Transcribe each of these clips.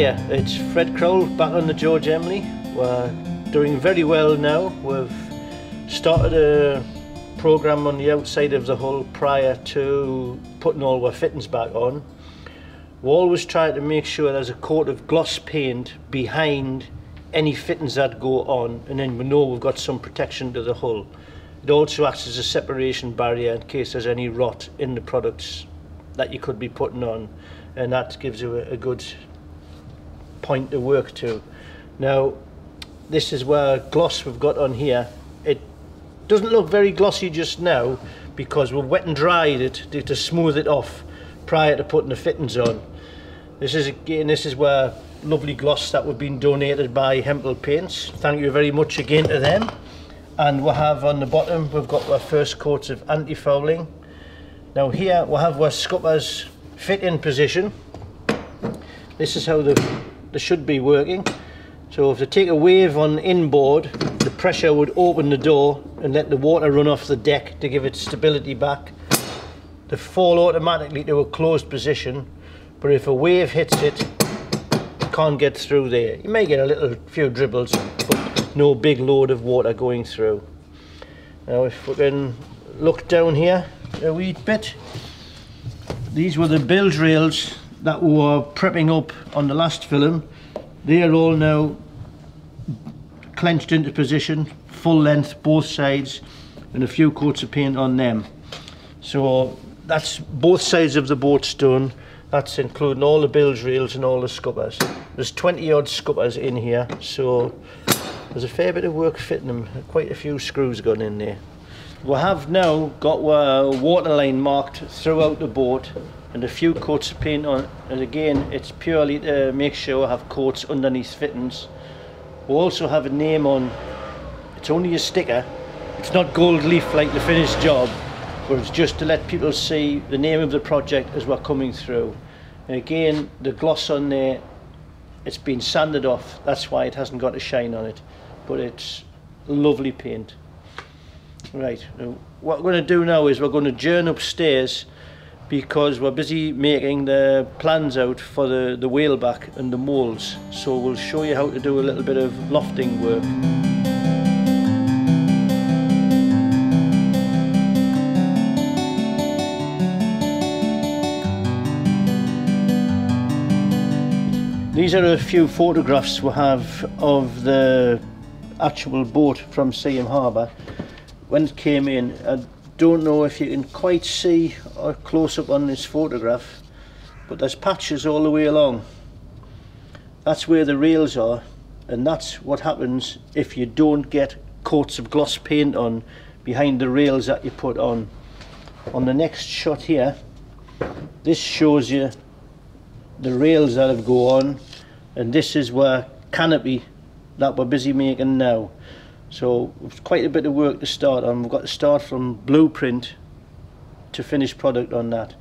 Hiya, it's Fred Crowell back on the George Elmy. We're doing very well now. We've started a program on the outside of the hull prior to putting all our fittings back on. We're always trying to make sure there's a coat of gloss paint behind any fittings that go on and then we know we've got some protection to the hull. It also acts as a separation barrier in case there's any rot in the products that you could be putting on and that gives you a, a good point to work to. Now, this is where gloss we've got on here. It doesn't look very glossy just now because we've wet and dried it to, to smooth it off prior to putting the fittings on. This is again, this is where lovely gloss that we've been donated by Hempel Paints. Thank you very much again to them. And we have on the bottom, we've got our first coat of anti-fouling. Now here we have our scuppers fit in position. This is how the they should be working. So if they take a wave on inboard, the pressure would open the door and let the water run off the deck to give it stability back. They fall automatically to a closed position, but if a wave hits it, it can't get through there. You may get a little few dribbles, but no big load of water going through. Now if we can look down here a wee bit, these were the bilge rails that were prepping up on the last film, they are all now clenched into position, full length, both sides, and a few coats of paint on them. So that's both sides of the boat done. That's including all the bilge rails and all the scuppers. There's 20 odd scuppers in here, so there's a fair bit of work fitting them. Quite a few screws gone in there. We have now got uh, a water line marked throughout the boat and a few coats of paint on and again it's purely to make sure I have coats underneath fittings. We also have a name on it's only a sticker it's not gold leaf like the finished job but it's just to let people see the name of the project as we're coming through. And again the gloss on there it's been sanded off that's why it hasn't got a shine on it but it's lovely paint. Right what we're going to do now is we're going to journey upstairs because we're busy making the plans out for the, the whaleback and the moulds. So we'll show you how to do a little bit of lofting work. These are a few photographs we have of the actual boat from Seaham Harbour. When it came in, uh, don't know if you can quite see or close up on this photograph but there's patches all the way along. That's where the rails are and that's what happens if you don't get coats of gloss paint on behind the rails that you put on. On the next shot here this shows you the rails that have go on and this is where canopy that we're busy making now so it's quite a bit of work to start on. We've got to start from blueprint to finished product on that.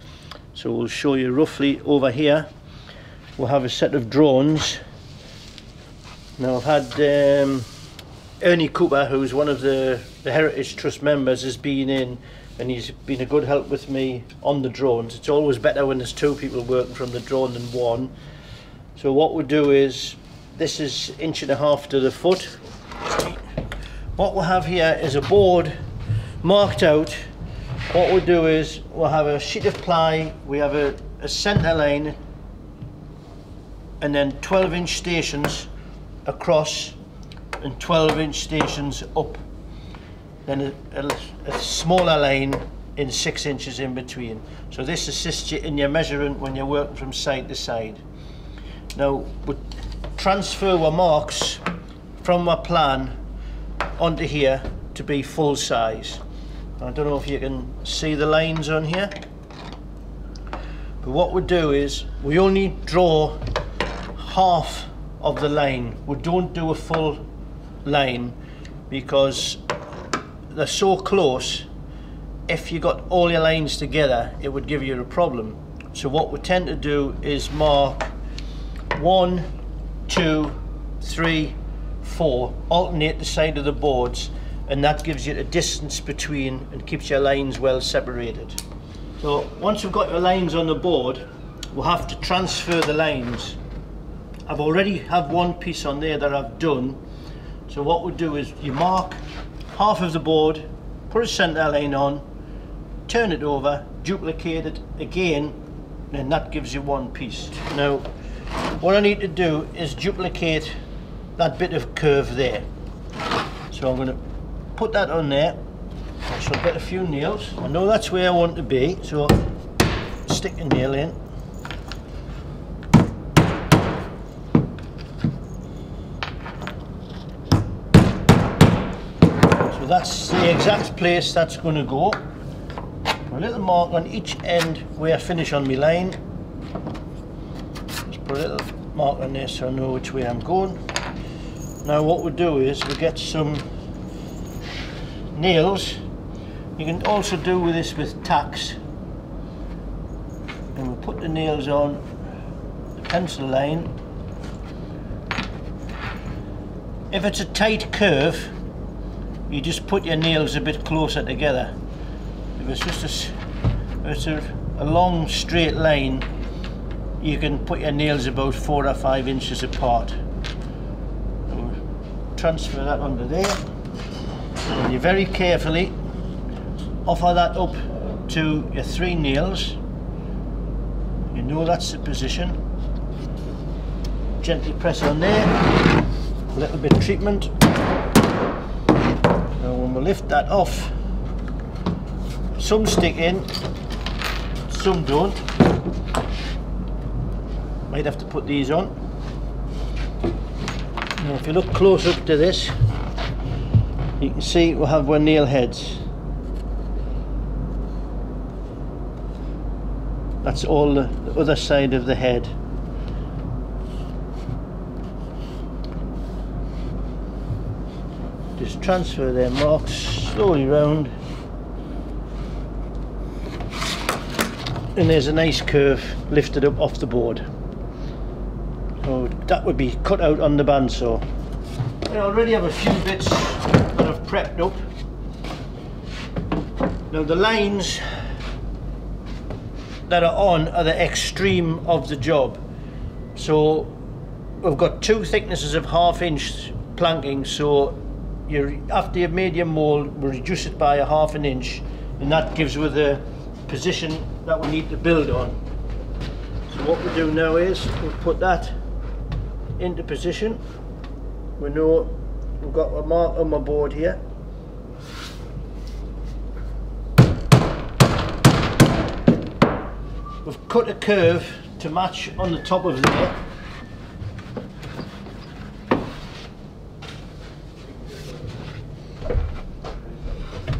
So we'll show you roughly over here. We'll have a set of drones. Now I've had um, Ernie Cooper, who's one of the, the Heritage Trust members, has been in and he's been a good help with me on the drones. It's always better when there's two people working from the drone than one. So what we'll do is, this is inch and a half to the foot what we'll have here is a board marked out. What we'll do is we'll have a sheet of ply we have a, a center line and then 12 inch stations across and 12 inch stations up. Then a, a, a smaller line in six inches in between. So this assists you in your measuring when you're working from side to side. Now we transfer our marks from our plan onto here to be full size. I don't know if you can see the lines on here. But what we do is we only draw half of the line. We don't do a full line because they're so close if you got all your lines together it would give you a problem. So what we tend to do is mark one, two, three, four, alternate the side of the boards and that gives you a distance between and keeps your lines well separated. So once we've got your lines on the board, we'll have to transfer the lines I've already have one piece on there that I've done. So what we'll do is you mark half of the board, put a centre line on, turn it over, duplicate it again, and that gives you one piece. Now, what I need to do is duplicate that bit of curve there. So I'm going to put that on there. So I get a few nails. I know that's where I want to be, so stick a nail in. So that's the exact place that's going to go. A little mark on each end where I finish on my line. Just put a little mark on there so I know which way I'm going. Now what we do is we get some nails. You can also do with this with tacks. And we put the nails on the pencil line. If it's a tight curve, you just put your nails a bit closer together. If it's just a, it's a, a long straight line, you can put your nails about four or five inches apart. Transfer that under there. And you very carefully offer that up to your three nails. You know that's the position. Gently press on there. A little bit of treatment. Now when we lift that off, some stick in, some don't. Might have to put these on. Now if you look close up to this, you can see we have our nail heads. That's all the other side of the head. Just transfer their marks slowly round. And there's a nice curve lifted up off the board. That would be cut out on the bandsaw. I already have a few bits that I've prepped up. Now the lines that are on are the extreme of the job. So we've got two thicknesses of half inch planking so you after you've made your mould we reduce it by a half an inch and that gives you the position that we need to build on. So what we do now is we'll put that into position. We know we've got a mark on my board here. We've cut a curve to match on the top of there.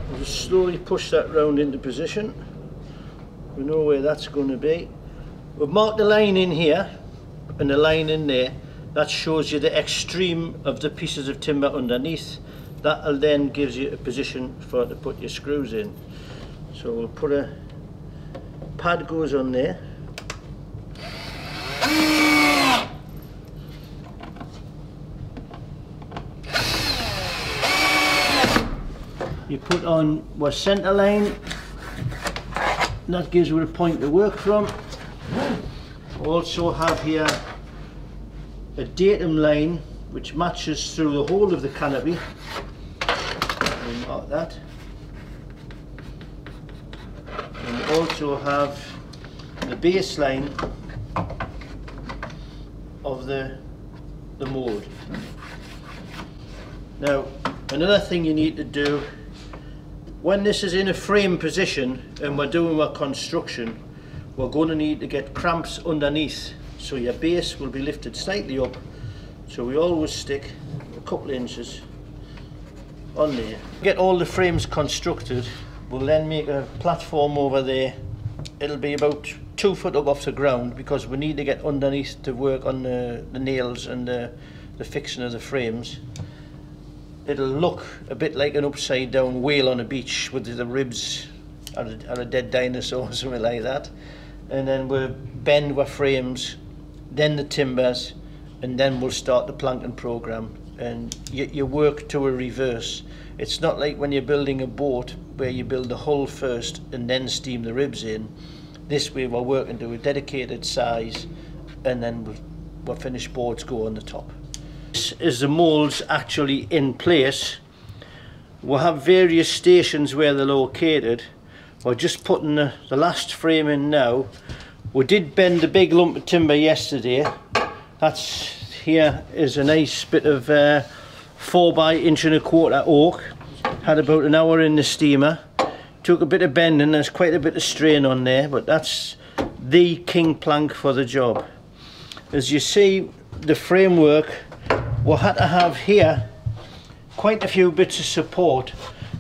We'll just slowly push that round into position. We know where that's going to be. We've marked a line in here and a line in there. That shows you the extreme of the pieces of timber underneath. That then gives you a position for to put your screws in. So we'll put a pad goes on there. You put on our centre line, that gives you a point to work from. Also have here a datum line which matches through the whole of the canopy. Mark that. And also have the baseline of the the mould. Now another thing you need to do when this is in a frame position and we're doing our construction we're going to need to get cramps underneath so your base will be lifted slightly up. So we always stick a couple of inches on there. Get all the frames constructed. We'll then make a platform over there. It'll be about two foot up off the ground because we need to get underneath to work on the, the nails and the, the fixing of the frames. It'll look a bit like an upside down whale on a beach with the ribs or a, a dead dinosaur or something like that. And then we'll bend our frames then the timbers and then we'll start the planking program and you, you work to a reverse it's not like when you're building a boat where you build the hull first and then steam the ribs in this way we're working to a dedicated size and then we'll where finished boards go on the top. This is the moulds actually in place. We'll have various stations where they're located. We're just putting the, the last frame in now. We did bend a big lump of timber yesterday. That's here is a nice bit of uh, 4 by inch and a quarter oak. Had about an hour in the steamer. Took a bit of bending, there's quite a bit of strain on there, but that's the king plank for the job. As you see, the framework we had to have here quite a few bits of support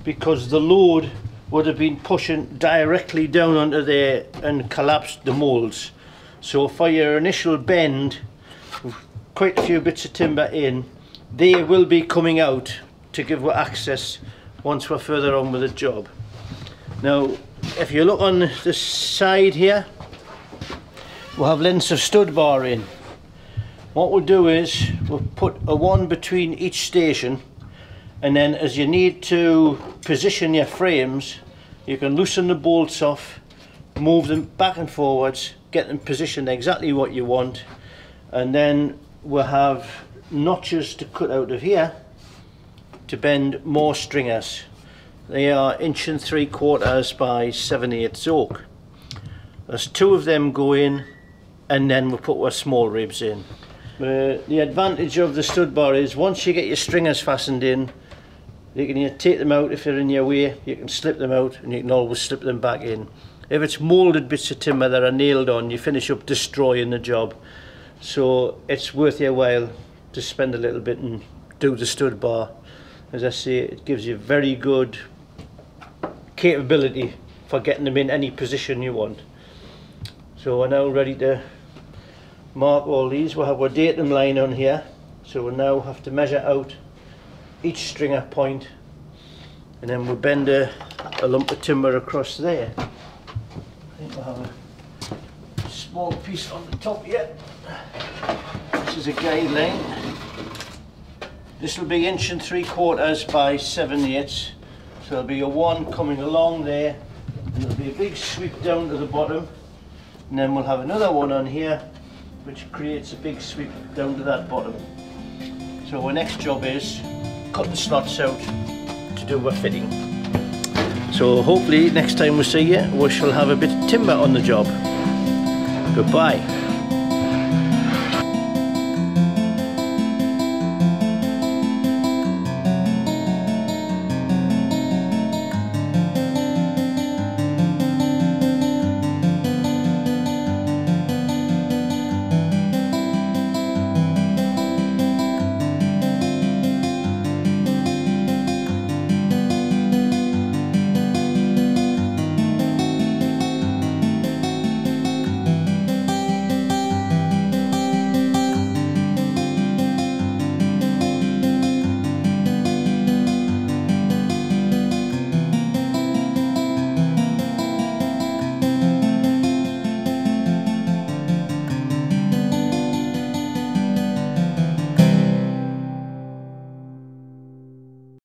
because the load would have been pushing directly down onto there and collapsed the moulds. So for your initial bend, quite a few bits of timber in, they will be coming out to give us access once we're further on with the job. Now, if you look on the side here, we'll have lengths of stud bar in. What we'll do is we'll put a one between each station and then as you need to position your frames you can loosen the bolts off move them back and forwards get them positioned exactly what you want. And then we'll have notches to cut out of here to bend more stringers. They are inch and three quarters by seven eighths oak. There's two of them go in and then we'll put our small ribs in. Uh, the advantage of the stud bar is once you get your stringers fastened in you can either take them out if they're in your way, you can slip them out and you can always slip them back in. If it's moulded bits of timber that are nailed on, you finish up destroying the job. So it's worth your while to spend a little bit and do the stud bar. As I say, it gives you very good capability for getting them in any position you want. So we're now ready to mark all these. We'll have our datum line on here. So we'll now have to measure out each stringer point and then we'll bend a, a lump of timber across there. I think we'll have a small piece on the top yet. This is a guideline. This will be inch and three quarters by seven eighths. So there'll be a one coming along there and there'll be a big sweep down to the bottom and then we'll have another one on here which creates a big sweep down to that bottom. So our next job is cut the slots out to do our fitting. So hopefully next time we see you we shall have a bit of timber on the job. Goodbye.